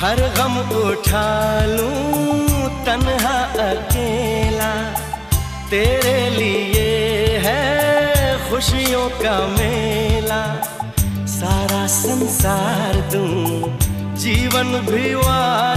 हर गम उठा लूँ, तन्हा अकेला। तेरे लिए है खुशियों का मेला। सारा संसार दूँ, जीवन भी वार